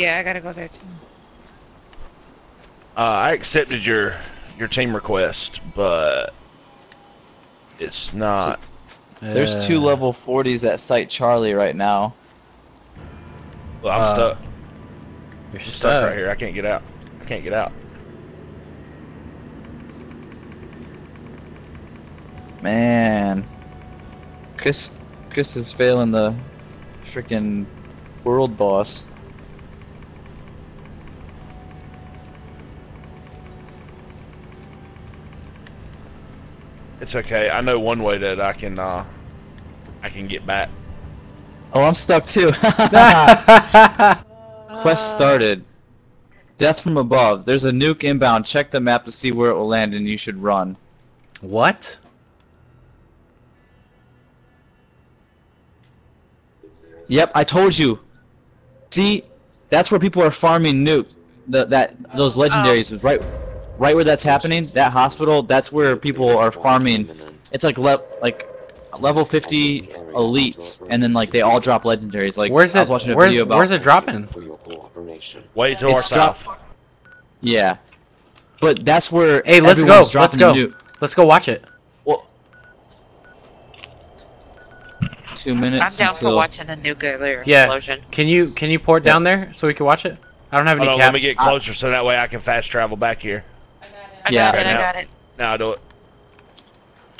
Yeah, I gotta go there too. Uh, I accepted your your team request, but it's not. There's two Uh, level 40s at Site Charlie right now. Well, I'm Uh, stuck. You're I'm stuck stuck. right here. I can't get out. I can't get out. Man. Chris Chris is failing the freaking world boss. It's okay. I know one way that I can uh I can get back. Oh, I'm stuck too. Quest started. Death from above. There's a nuke inbound. Check the map to see where it will land and you should run. what? Yep, I told you. See, that's where people are farming nuke. The, that those legendaries is right, right where that's happening. That hospital. That's where people are farming. It's like le like level 50 elites, and then like they all drop legendaries. Like Where's I it? was watching a Where's video about. Where's it dropping? For your cooperation. Way to our It's drop- south. Yeah, but that's where. Hey, let's go. Let's go. Let's go watch it. Well, two minutes I'm down for until. watching a nuclear Yeah. explosion. Can you can you port down there so we can watch it? I don't have any Hold on, caps. let me get closer so that way I can fast travel back here. I Yeah. got it, I Right got it. Now I do it.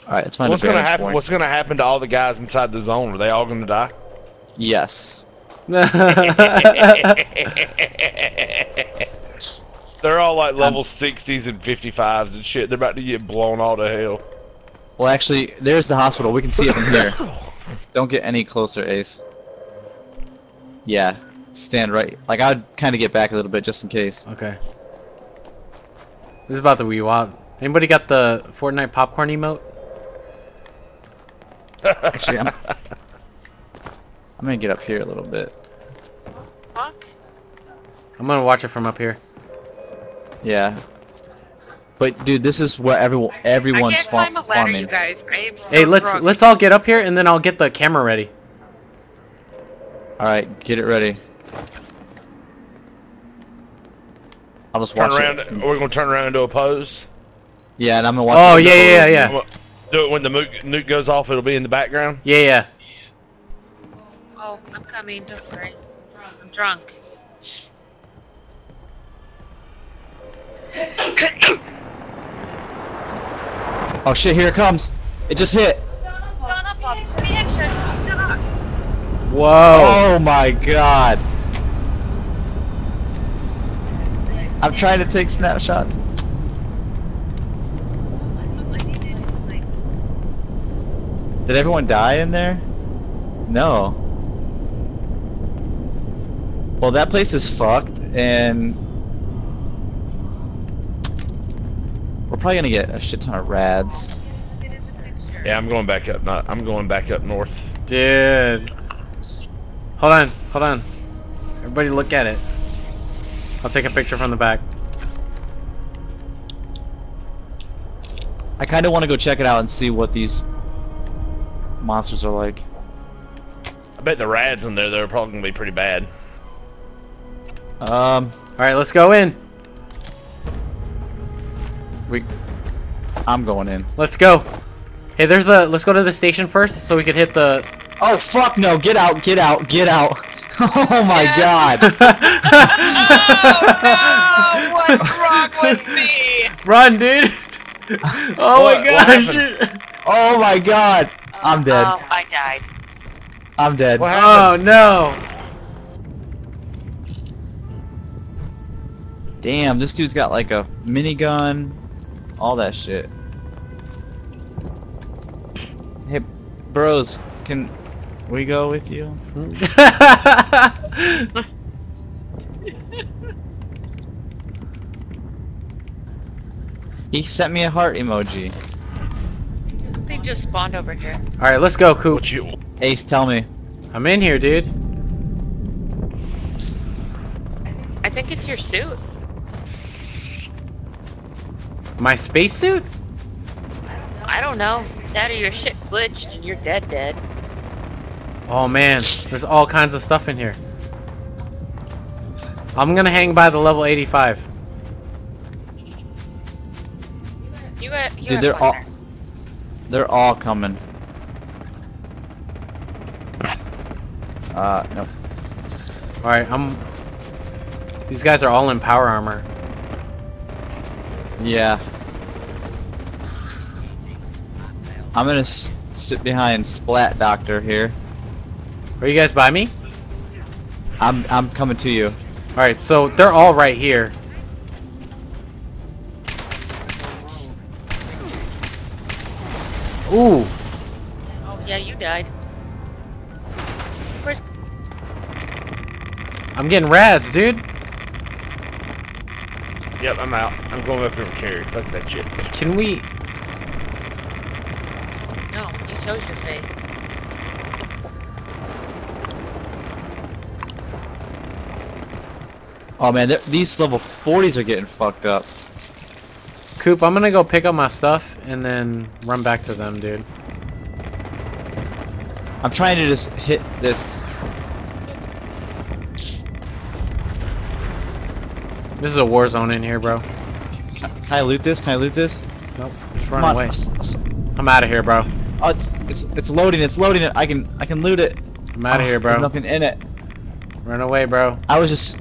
All right, let's find What's gonna happen? point. What's gonna happen to all the guys inside the zone? Are they all gonna die? Yes. They're all like um, level 60s and 55s and shit. They're about to get blown all to hell. Well, actually, there's the hospital. We can see it from here. Don't get any closer, Ace. Yeah, stand right. Like I'd kind of get back a little bit just in case. okay. This is about the Wii Wop. Anybody got the Fortnite popcorn emote? Actually, I'm. I'm gonna get up here a little bit. Fuck. I'm gonna watch it from up here. Yeah. But dude, this is where everyone I everyone's can't fa- climb a ladder, farming. you guys. I am so hey, let's drunk. let's all get up here and then I'll get the camera ready. All right, get it ready. I'll just Turn watch around. it. We're gonna turn around and do a pose. Yeah, and I'm gonna watch. Oh it yeah yeah yeah gonna Do it when the nuke, nuke goes off. It'll be in the background. yeah yeah. Oh, oh I'm coming. Don't worry. I'm drunk. Oh shit! Here it comes. It just hit. Son of a bitch, I'm. Whoa. Oh my god. I'm trying to take snapshots. Did everyone die in there? No. Well, that place is fucked, and we're probably gonna get a shit ton of rads. Yeah, I'm going back up. Not. I'm going back up north. Dude. Hold on, hold on. Everybody look at it. I'll take a picture from the back. I kind of want to go check it out and see what these monsters are like. I bet the rads in there. They're probably gonna be pretty bad. Um, Alright, let's go in. we, I'm going in. Let's go. Hey, there's a. Let's go to the station first so we could hit the. Oh fuck no! Get out! Get out! Get out! Oh my god! Oh, what's wrong with me? Run, dude! oh What- my what gosh! Oh my god! I'm dead. Oh, I died. I'm dead. Oh no! Damn, this dude's got like a minigun, all that shit. Hey, bros, can we go with you? He sent me a heart emoji. They just spawned over here. Alright, let's go, Coop. You? Ace, tell me. I'm in here, dude. I think it's your suit. My spacesuit? I don't know. That or your shit glitched and you're dead dead. Oh man, there's all kinds of stuff in here. I'm gonna hang by the level 85. You got. You Dude, have they're all there. they're all coming. Uh, no. Alright, I'm. These guys are all in power armor. Yeah. I'm gonna s- sit behind Splat Doctor here. Are you guys by me? I'm I'm coming to you. Alright, so they're all right here. Ooh, Oh yeah, you died. Where's? I'm getting rads, dude. Yep, I'm out. I'm going up here and carry. Fuck that shit. Can we? No, you chose your fate. Oh man, these level 40s are getting fucked up. Coop, I'm gonna go pick up my stuff and then run back to them, dude. I'm trying to just hit this. This is a war zone in here, bro. Can I loot this? Can I loot this? Nope, just run away. I'm out of here, bro. Oh, it's it's it's loading. It's loading it. I can I can loot it. I'm out of Oh, here, bro. There's nothing in it. Run away, bro. I was just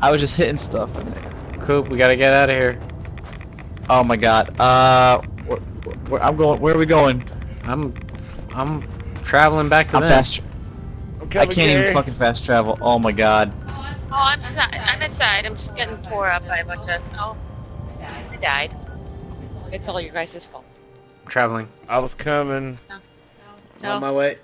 I was just hitting stuff. in there. Coop, we gotta get out of here. Oh my god. Uh, where, where, I'm going. Where are we going? I'm, I'm traveling back to I'm them. fast. I'm I can't even fucking fast travel. Oh my god. Oh, I'm inside. I'm inside. I'm just getting tore up by a bunch of. Oh, I died. It's all your guys' fault. I'm traveling. I was coming. No. On my way.